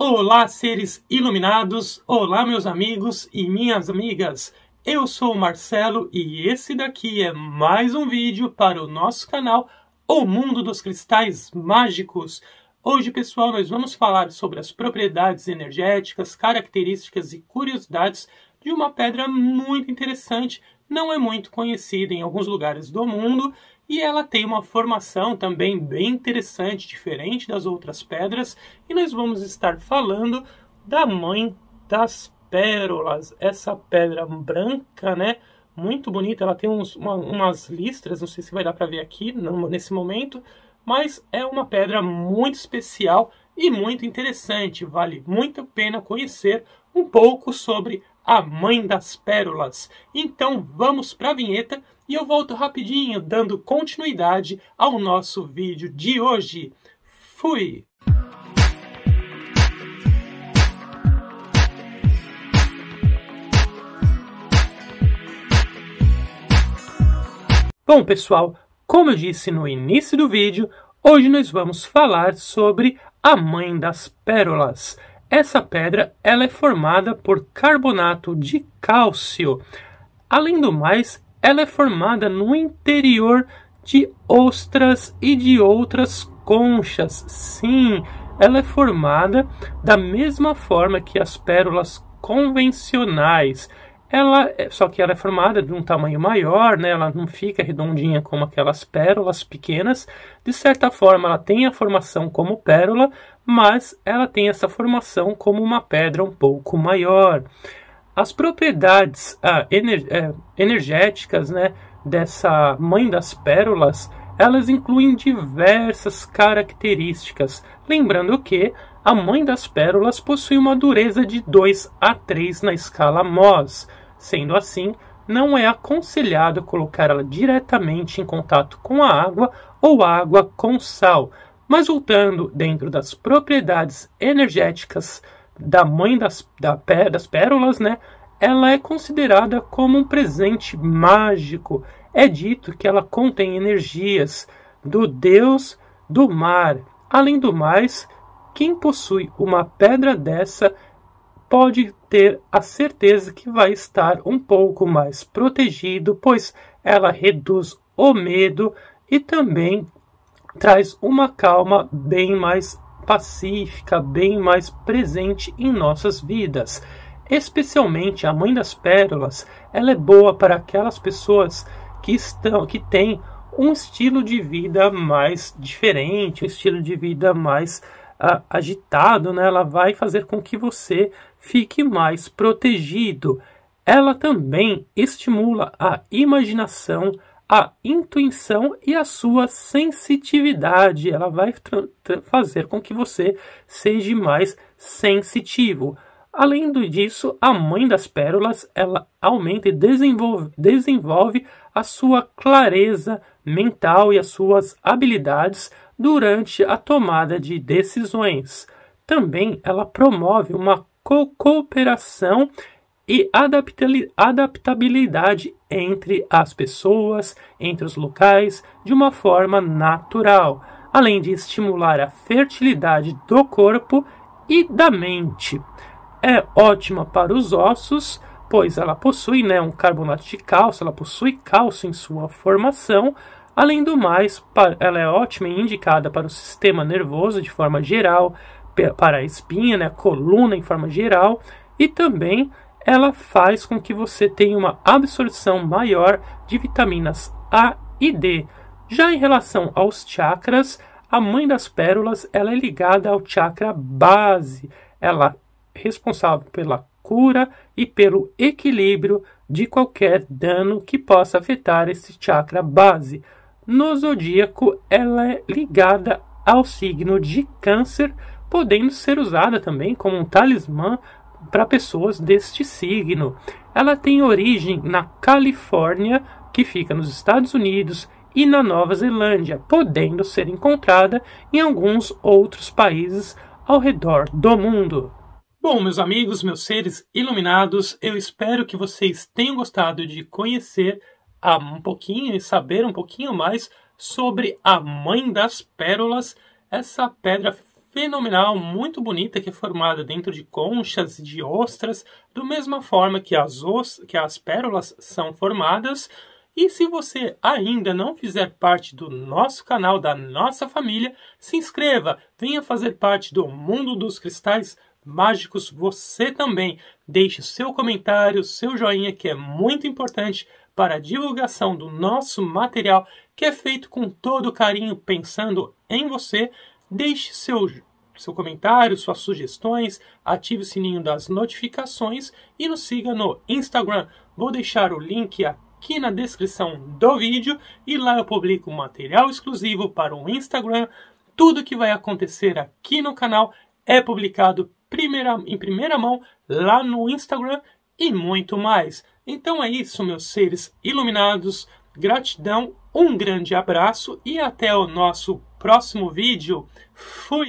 Olá, seres iluminados! Olá, meus amigos e minhas amigas! Eu sou o Marcelo e esse daqui é mais um vídeo para o nosso canal O Mundo dos Cristais Mágicos. Hoje, pessoal, nós vamos falar sobre as propriedades energéticas, características e curiosidades de uma pedra muito interessante, não é muito conhecida em alguns lugares do mundo e ela tem uma formação também bem interessante, diferente das outras pedras, e nós vamos estar falando da mãe das pérolas, essa pedra branca, né? Muito bonita, ela tem uns, uma, umas listras, não sei se vai dar para ver aqui nesse momento, mas é uma pedra muito especial e muito interessante. Vale muito a pena conhecer um pouco sobre a mãe das pérolas. Então vamos para a vinheta e eu volto rapidinho dando continuidade ao nosso vídeo de hoje. Fui! Bom, pessoal, como eu disse no início do vídeo, hoje nós vamos falar sobre a mãe das pérolas. Essa pedra ela é formada por carbonato de cálcio. Além do mais, ela é formada no interior de ostras e de outras conchas. Sim, ela é formada da mesma forma que as pérolas convencionais. Ela, é, só que ela é formada de um tamanho maior, né? Ela não fica redondinha como aquelas pérolas pequenas. De certa forma, ela tem a formação como pérola, mas ela tem essa formação como uma pedra um pouco maior. As propriedades ah, ener é, energéticas né, dessa mãe das pérolas, elas incluem diversas características, lembrando que a mãe das pérolas possui uma dureza de 2 a 3 na escala Mohs. Sendo assim, não é aconselhado colocar ela diretamente em contato com a água ou água com sal. Mas voltando dentro das propriedades energéticas da mãe das, da, das pérolas, né? Ela é considerada como um presente mágico. É dito que ela contém energias do deus do mar. Além do mais, quem possui uma pedra dessa pode ter a certeza que vai estar um pouco mais protegido, pois ela reduz o medo e também traz uma calma bem mais pacífica, bem mais presente em nossas vidas. Especialmente a mãe das pérolas, ela é boa para aquelas pessoas que estão que têm um estilo de vida mais diferente, um estilo de vida mais uh, agitado, né? Ela vai fazer com que você fique mais protegido. Ela também estimula a imaginação, a intuição e a sua sensitividade. Ela vai fazer com que você seja mais sensitivo. Além disso, a mãe das pérolas ela aumenta e desenvolve, desenvolve a sua clareza mental e as suas habilidades durante a tomada de decisões. Também ela promove uma co cooperação e adaptabilidade entre as pessoas, entre os locais, de uma forma natural, além de estimular a fertilidade do corpo e da mente. É ótima para os ossos, pois ela possui né, um carbonato de cálcio, ela possui cálcio em sua formação. Além do mais, ela é ótima e indicada para o sistema nervoso de forma geral, para a espinha, né, a coluna em forma geral, e também ela faz com que você tenha uma absorção maior de vitaminas A e D. Já em relação aos chakras, a mãe das pérolas ela é ligada ao chakra base. Ela é responsável pela cura e pelo equilíbrio de qualquer dano que possa afetar esse chakra base. No zodíaco, ela é ligada ao signo de Câncer, podendo ser usada também como um talismã para pessoas deste signo. Ela tem origem na Califórnia, que fica nos Estados Unidos, e na Nova Zelândia, podendo ser encontrada em alguns outros países ao redor do mundo. Bom, meus amigos, meus seres iluminados, eu espero que vocês tenham gostado de conhecer um pouquinho e saber um pouquinho mais sobre a Mãe das Pérolas, essa pedra fenomenal, muito bonita, que é formada dentro de conchas de ostras, do mesma forma que as, os, que as pérolas são formadas. E se você ainda não fizer parte do nosso canal, da nossa família, se inscreva, venha fazer parte do mundo dos cristais mágicos você também. Deixe seu comentário, seu joinha, que é muito importante para a divulgação do nosso material, que é feito com todo carinho, pensando em você. Deixe seu, seu comentário, suas sugestões, ative o sininho das notificações e nos siga no Instagram. Vou deixar o link aqui na descrição do vídeo e lá eu publico material exclusivo para o Instagram. Tudo que vai acontecer aqui no canal é publicado primeira, em primeira mão lá no Instagram e muito mais. Então é isso, meus seres iluminados. Gratidão, um grande abraço e até o nosso próximo vídeo. Fui!